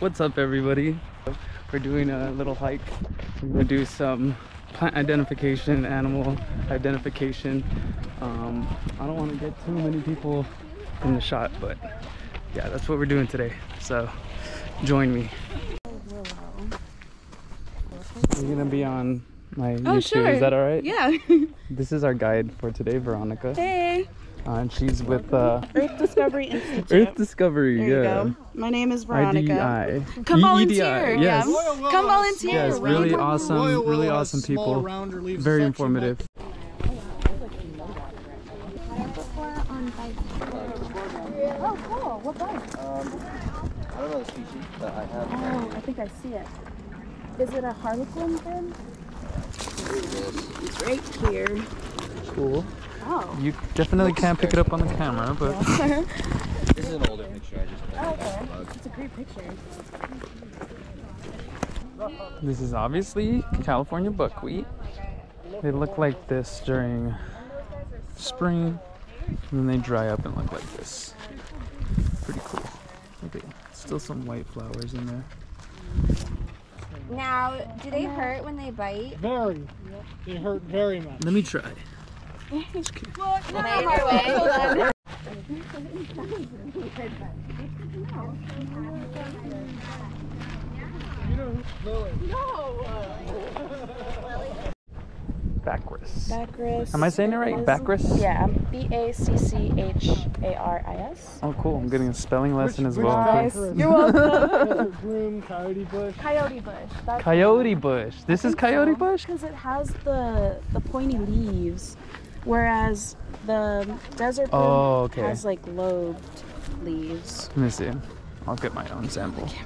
What's up, everybody? We're doing a little hike. We're gonna do some plant identification, animal identification. Um, I don't want to get too many people in the shot, but yeah, that's what we're doing today. So join me. We're gonna be on my Oh, YouTube. sure. Is that all right? Yeah. This is our guide for today, Veronica. hey. Uh, and she's with uh, Earth Discovery Institute. Earth Discovery. There yeah. you go. My name is Veronica. IDEI. Come volunteer. EDI, Yeah. Yes. Come volunteer. Yes, We're really doing- awesome, Royal really Willow, awesome small people. Very informative. Oh, cool. What bug? I don't know the species, but I have. Oh, I think I see it. Is it a harlequin then? It's right here. Cool. Oh. You definitely can't pick it up on the camera, but This is an older picture. I just. Oh, okay. It's a great picture. this is obviously California buckwheat. They look like this during spring, and then they dry up and look like this. Pretty cool. Okay, still some white flowers in there. Now, do they hurt when they bite? Very. They hurt very much. Let me try. Lay your way. Hold on. Bacchus. Bacchus. Am I saying it right? Bacchus? Yeah. B A C C H A R I S. Oh, cool. I'm getting a spelling lesson as well. Nice. You're welcome. Desert coyote bush. Coyote bush. That's Coyote bush. This is coyote bush? Because it has the the pointy leaves, whereas the desert bloom Oh, okay. has like lobed leaves. Let me see. I'll get my own sample.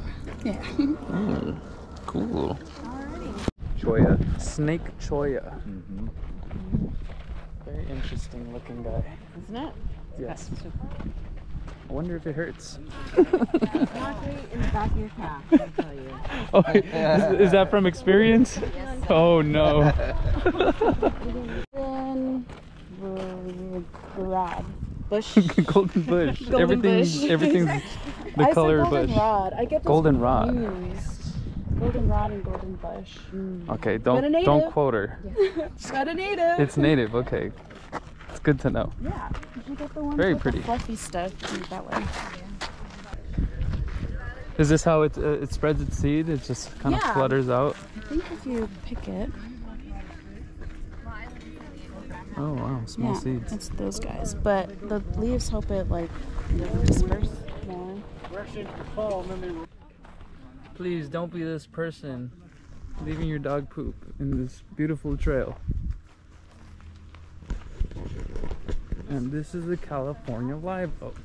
Yeah. Mm, cool. Cholla. Snake Cholla. Mm-hmm. Very interesting looking guy. Isn't it? Yes. I wonder if it hurts. In the back of your calf, I'll tell you. Oh, is, is that from experience? Oh no. Then rod bush. golden bush. Golden everything's bush. everything's the I color said golden bush. rod. I get those Golden rod. Confused. Golden rod and golden bush. Okay, don't native. don't quote her. Got a native. It's native. Okay, it's good to know. yeah. You get the ones Very with pretty. The fluffy stuff. That way. Is this how it uh, it spreads its seed? It just kind of flutters out. I think if you pick it, Oh wow, small yeah, seeds. it's those guys. But the leaves help it like disperse more. Direction for fall, and then they Please don't be this person leaving your dog poop in this beautiful trail. And this is the California live oak.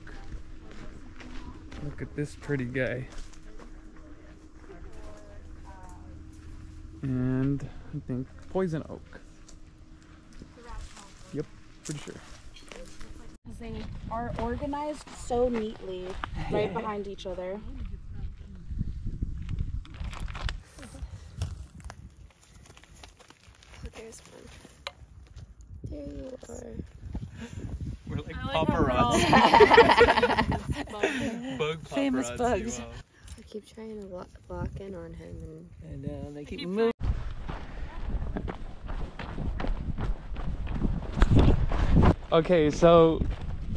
Look at this pretty guy. And I think poison oak. Yep, pretty sure. They are organized so neatly, right behind each other. There you are. We're like Bug Famous bugs. wow. I keep trying to lock, lock in on him and And uh, they keep moving. Okay, so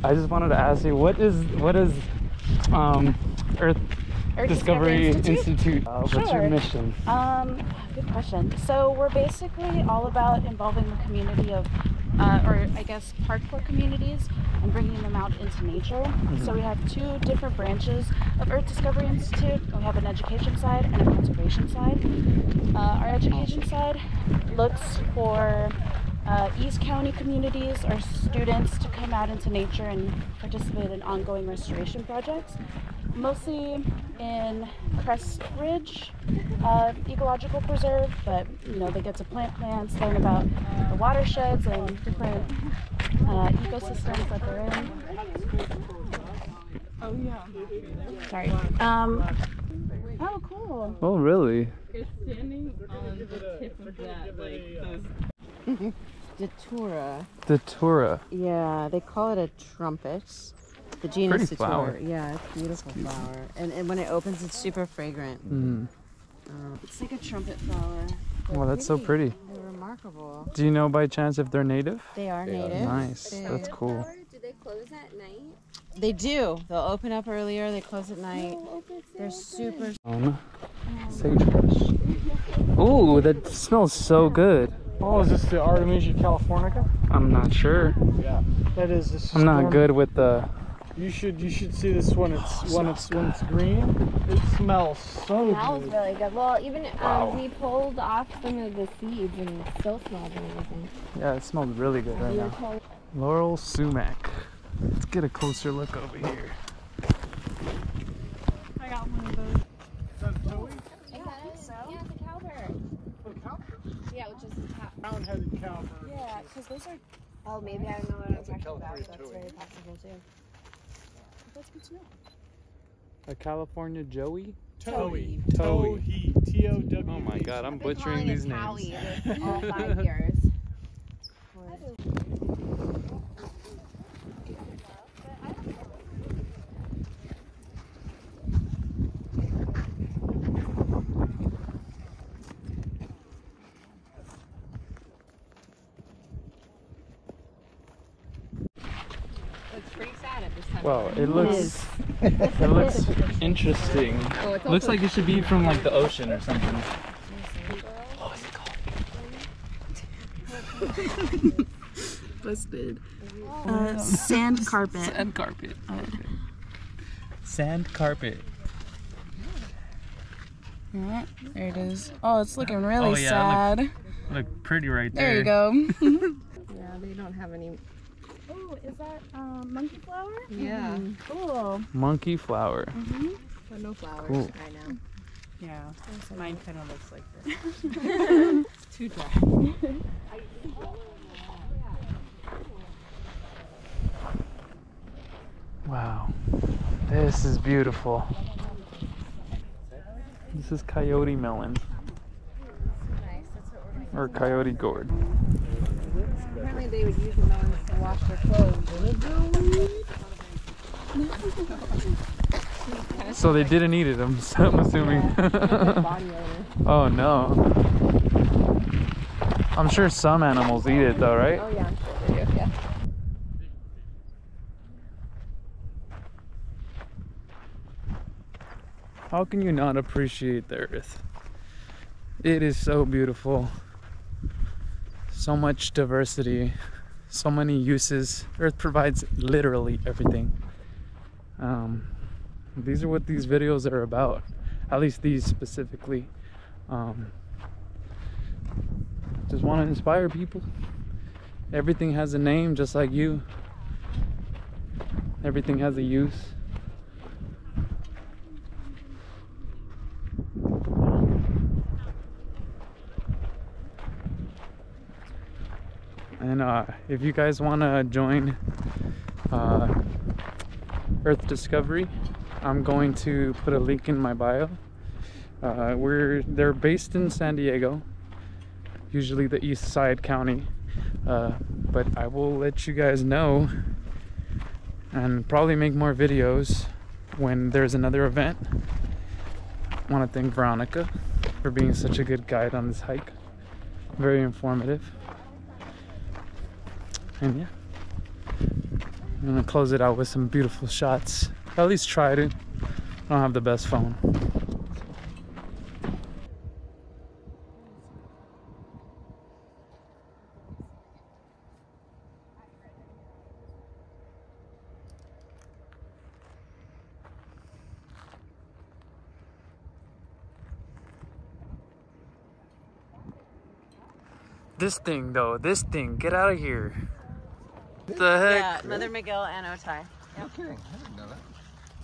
I just wanted to ask you, what is what is um, Earth, Earth Discovery Institute? Institute? Uh, What's your mission? Um, good question. So we're basically all about involving the community of, uh, or I guess parkour communities, and bringing them out into nature. So we have two different branches of Earth Discovery Institute. We have an education side and a conservation side. Uh, our education side looks for uh, East County communities or students to come out into nature and participate in ongoing restoration projects, mostly in Crest Ridge uh, Ecological Preserve, but you know they get to plant plants, learn about the watersheds and different uh, ecosystems that they're in. Oh yeah. Sorry. Um. Oh, cool. Oh, really? It's standing on the tip of that, like those. Datura. Datura. Yeah, they call it a trumpet. The genus Pretty flower. Datura. Yeah, it's beautiful flower. And, and when it opens, it's super fragrant. Mm. Um, It's like a trumpet flower. Well, that's so pretty. they're remarkable. Do you know by chance if they're native? They are They are. native. Nice. They- That's cool. Do they close at night? They do. They'll open up earlier. They close at night. Open They're so good. super. Um, sagebrush. Ooh, that smells so good. Oh, is this the Artemisia californica? I'm not sure. Yeah. That is. This I'm not good with the. You should you should see this when it's when it's when it's green. It smells so good. smells good. really good. Well, even Wow. um, we pulled off some of the seeds and it still smells amazing. Yeah, it smells really good right now. Laurel sumac. Let's get a closer look over here. I got one of those. Is that a towhee? Is that it? Yeah, it's a cowbird. A cowbird? Yeah, which is a cow. Brown-headed cowbird. Yeah, because those are. Oh, maybe I don't know what I'm That's talking about. That's very possible too. That's good to know. A California Joey? Towhee. Towhee. Towhee. T O W. Oh my god, I'm butchering calling it these names. Howie all five years. Looks pretty sad at this time. Well, it looks it looks interesting. Oh, it's Looks like it should be from like the ocean or something. Busted. Uh, sand carpet. Sand carpet. Sand carpet. Alright, there it is. Oh, it's looking really Oh, yeah, sad. Look pretty right there there. you go. Yeah, they don't have any. Oh, is that um, monkey flower? Yeah, Cool. Monkey flower. but no flowers Cool. right now. Yeah. Mine kind of looks like this. it's too dry. Wow. This is beautiful. This is coyote melon Nice. That's what we're or coyote gourd. Apparently, they would use the melons to wash their clothes. So they didn't eat it, I'm, I'm assuming. Oh no. I'm sure some animals eat it though, right? Oh yeah, I'm sure they do. Yeah. How can you not appreciate the earth? It is so beautiful. So much diversity, so many uses. Earth provides literally everything. Um, these are what these videos are about, at least these specifically. Um, just want to inspire people. Everything has a name, just like you. Everything has a use. Uh, if you guys want to join uh, Earth Discovery, I'm going to put a link in my bio. Uh, we're they're based in San Diego, usually the East Side County, uh, but I will let you guys know and probably make more videos when there's another event. I want to thank Veronica for being such a good guide on this hike. Very informative. And yeah, I'm gonna close it out with some beautiful shots. At least try to. I don't have the best phone. This thing though, this thing, get out of here. What the heck? Yeah, Mother Miguel and Otay.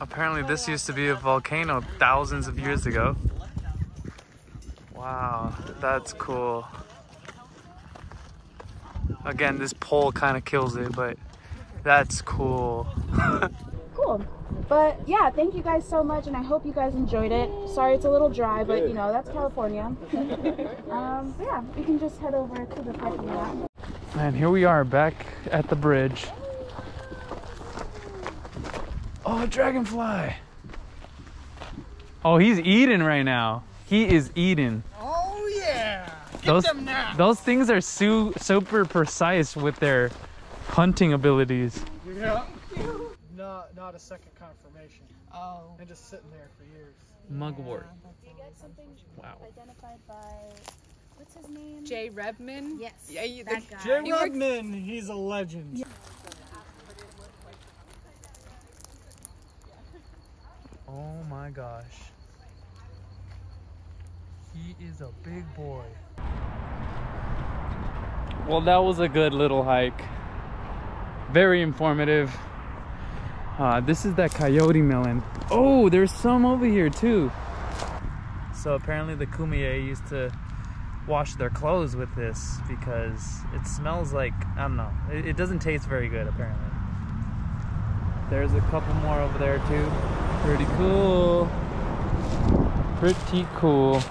Apparently, this used to be a volcano thousands of years ago. Wow, that's cool. Again, this pole kind of kills it, but that's cool. Cool. But yeah, thank you guys so much, and I hope you guys enjoyed it. Sorry it's a little dry, but you know, that's California. um, but yeah, we can just head over to the parking lot. And here we are back at the bridge. Oh, dragonfly. Oh, he's eating right now. He is eating. Oh yeah. those them now. those things are su- super precise with their hunting abilities. Yeah. Not not a second confirmation. Oh. And just sitting there for years. Mugwort. Do you get something Wow. Identified by what's his name? Jay Redman. Yes. Yeah, you, that guy. Jay He works- he's a legend. Oh my gosh. He is a big boy. Well, that was a good little hike. Very informative. Uh, this is that coyote melon. Oh, there's some over here too. So apparently the Kumeyaay used to wash their clothes with this because it smells like, I don't know, it, it doesn't taste very good apparently. There's a couple more over there too. Pretty cool. Pretty cool.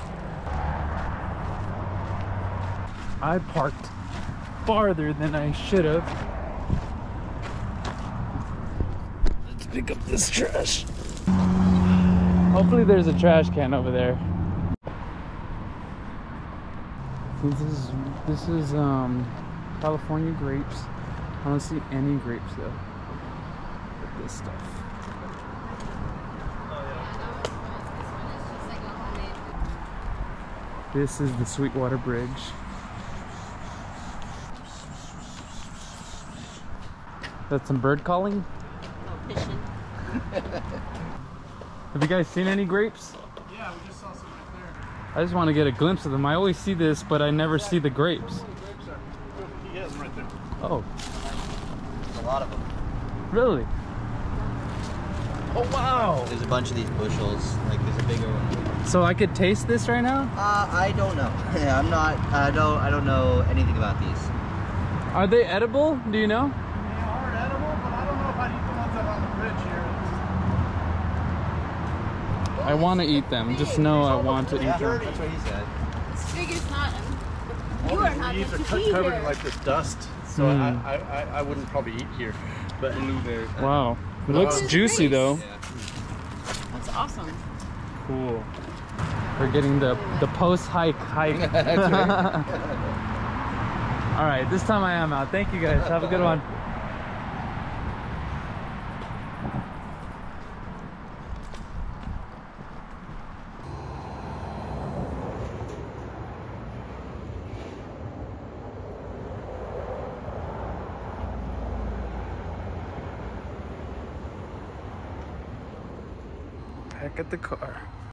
I parked farther than I should have. Let's pick up this trash. Hopefully there's a trash can over there. This is this is um California grapes. I don't see any grapes though. But this stuff. This is the Sweetwater Bridge. That's some bird calling? Have you guys seen any grapes? Yeah, we just saw some right there. I just want to get a glimpse of them. I always see this, but I never see the grapes. He has them right there. Oh, There's a lot of them. really? Oh, wow. There's a bunch of these bushels. Like there's a bigger one. So I could taste this right now? Uh, I don't know. I'm not. I don't. I don't know anything about these. Are they edible? Do you know? They are edible, but I don't know if I'd eat the ones out on the bridge here. I want to eat them. Just know I want to eat them. that's what he said. Figure's not. You are not leaves are to co- be covered in like this dust, so Hmm. I, I, I, I wouldn't probably eat here. But Blueberry. Wow. It looks juicy nice. though. Yeah. That's awesome. Cool. We're getting the the post hike hike. All right, this time I am out. Thank you guys. Have a good one. The car.